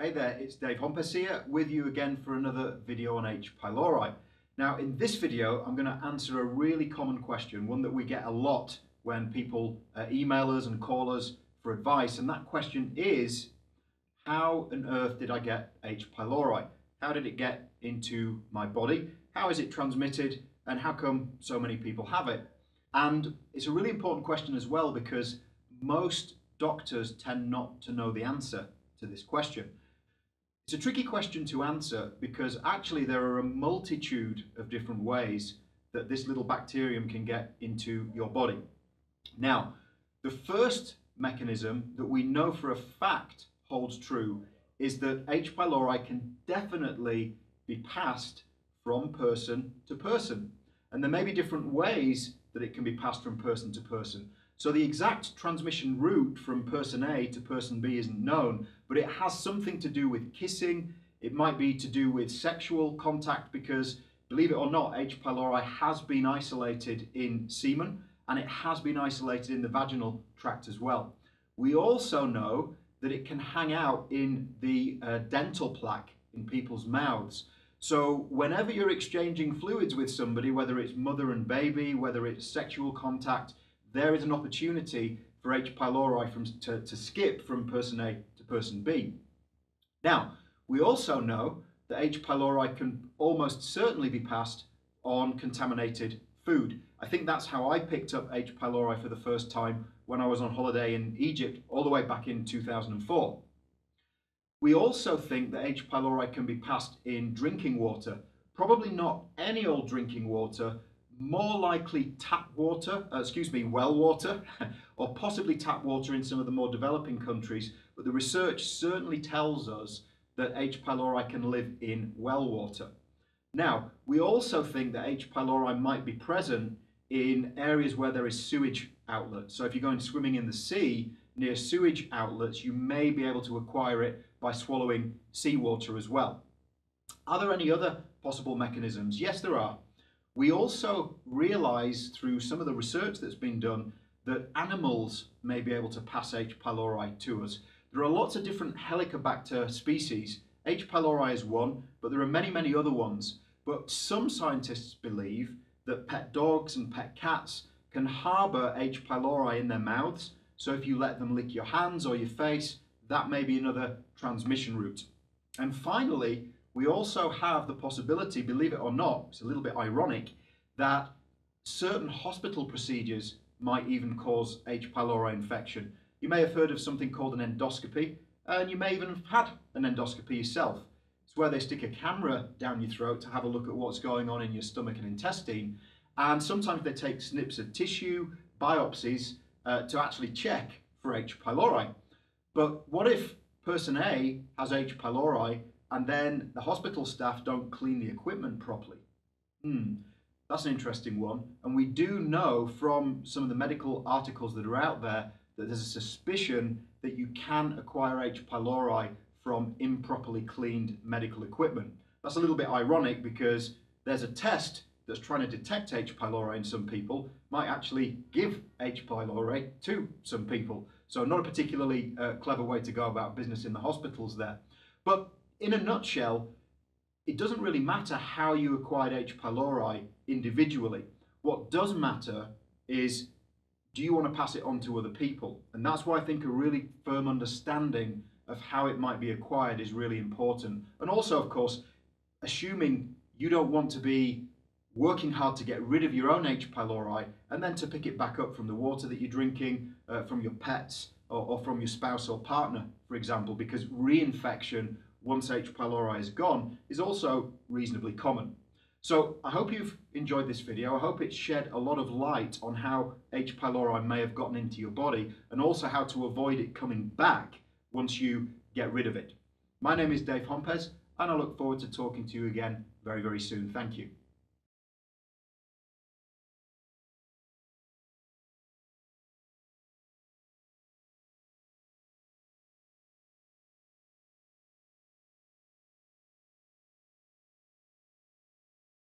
Hey there, it's Dave Hompes here with you again for another video on H. pylori. Now in this video I'm going to answer a really common question, one that we get a lot when people uh, email us and call us for advice and that question is how on earth did I get H. pylori? How did it get into my body? How is it transmitted and how come so many people have it? And it's a really important question as well because most doctors tend not to know the answer to this question. It's a tricky question to answer because actually there are a multitude of different ways that this little bacterium can get into your body. Now, the first mechanism that we know for a fact holds true is that H. pylori can definitely be passed from person to person. And there may be different ways that it can be passed from person to person. So the exact transmission route from person A to person B isn't known, but it has something to do with kissing. It might be to do with sexual contact because, believe it or not, H. pylori has been isolated in semen and it has been isolated in the vaginal tract as well. We also know that it can hang out in the uh, dental plaque in people's mouths. So whenever you're exchanging fluids with somebody, whether it's mother and baby, whether it's sexual contact, there is an opportunity for H. pylori from, to, to skip from person A to person B. Now, we also know that H. pylori can almost certainly be passed on contaminated food. I think that's how I picked up H. pylori for the first time when I was on holiday in Egypt all the way back in 2004. We also think that H. pylori can be passed in drinking water. Probably not any old drinking water, more likely tap water, uh, excuse me, well water, or possibly tap water in some of the more developing countries, but the research certainly tells us that H. pylori can live in well water. Now, we also think that H. pylori might be present in areas where there is sewage outlets. So if you're going swimming in the sea near sewage outlets, you may be able to acquire it by swallowing seawater as well. Are there any other possible mechanisms? Yes, there are. We also realize through some of the research that's been done that animals may be able to pass H. pylori to us. There are lots of different Helicobacter species. H. pylori is one, but there are many, many other ones. But some scientists believe that pet dogs and pet cats can harbor H. pylori in their mouths. So if you let them lick your hands or your face, that may be another transmission route. And finally, we also have the possibility, believe it or not, it's a little bit ironic, that certain hospital procedures might even cause H. pylori infection. You may have heard of something called an endoscopy, and you may even have had an endoscopy yourself. It's where they stick a camera down your throat to have a look at what's going on in your stomach and intestine. And sometimes they take snips of tissue, biopsies, uh, to actually check for H. pylori. But what if person A has H. pylori and then the hospital staff don't clean the equipment properly. Hmm, that's an interesting one. And we do know from some of the medical articles that are out there that there's a suspicion that you can acquire H. pylori from improperly cleaned medical equipment. That's a little bit ironic because there's a test that's trying to detect H. pylori in some people might actually give H. pylori to some people. So not a particularly uh, clever way to go about business in the hospitals there. But in a nutshell, it doesn't really matter how you acquired H. pylori individually. What does matter is do you want to pass it on to other people? And that's why I think a really firm understanding of how it might be acquired is really important. And also, of course, assuming you don't want to be working hard to get rid of your own H. pylori and then to pick it back up from the water that you're drinking, uh, from your pets, or, or from your spouse or partner, for example, because reinfection once H. pylori is gone is also reasonably common. So I hope you've enjoyed this video. I hope it shed a lot of light on how H. pylori may have gotten into your body and also how to avoid it coming back once you get rid of it. My name is Dave Hompes and I look forward to talking to you again very, very soon. Thank you.